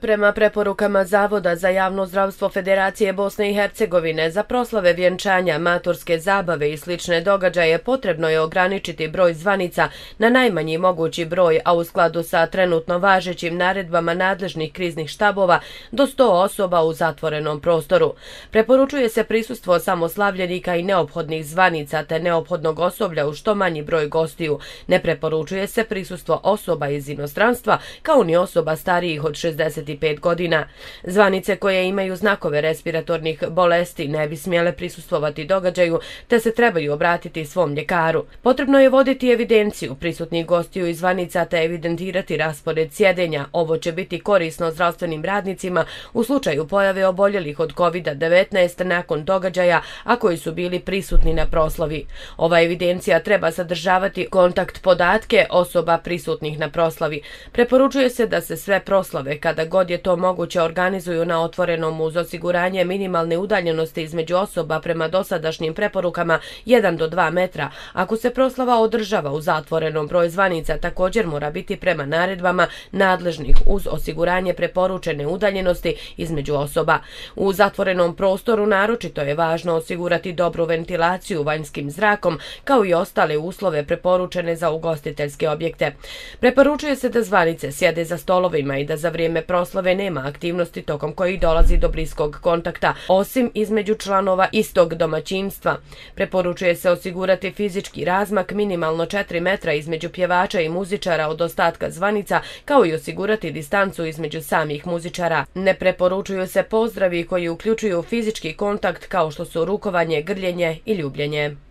Prema preporukama Zavoda za javno zdravstvo Federacije Bosne i Hercegovine za proslave vjenčanja, maturske zabave i slične događaje potrebno je ograničiti broj zvanica na najmanji mogući broj, a u skladu sa trenutno važećim naredbama nadležnih kriznih štabova do 100 osoba u zatvorenom prostoru. Preporučuje se prisustvo samoslavljenika i neophodnih zvanica te neophodnog osoblja u što manji broj gostiju. Ne preporučuje se prisustvo osoba iz inostranstva kao ni osoba starijih od 60 65 godina. Zvanice koje imaju znakove respiratornih bolesti ne bi smjele prisustvovati događaju, te se trebaju obratiti svom ljekaru. Potrebno je voditi evidenciju prisutnih gostiju i zvanica te evidentirati raspored sjedenja. Ovo će biti korisno zdravstvenim radnicima u slučaju pojave oboljelih od COVID-19 nakon događaja, a koji su bili prisutni na proslavi. Ova evidencija treba sadržavati kontakt podatke osoba prisutnih na proslavi. Preporučuje se da se sve proslave kada god je to moguće organizuju na otvorenom uz osiguranje minimalne udaljenosti između osoba prema dosadašnjim preporukama 1 do 2 metra. Ako se proslava održava u zatvorenom broj zvanica, također mora biti prema naredbama nadležnih uz osiguranje preporučene udaljenosti između osoba. U zatvorenom prostoru naročito je važno osigurati dobru ventilaciju vanjskim zrakom, kao i ostale uslove preporučene za ugostiteljske objekte. Preporučuje se da zvanice sjede za stolovima i da za vrijeme proslava poslove nema aktivnosti tokom kojih dolazi do bliskog kontakta, osim između članova istog domaćinstva. Preporučuje se osigurati fizički razmak minimalno 4 metra između pjevača i muzičara od ostatka zvanica, kao i osigurati distancu između samih muzičara. Ne preporučuju se pozdravi koji uključuju fizički kontakt kao što su rukovanje, grljenje i ljubljenje.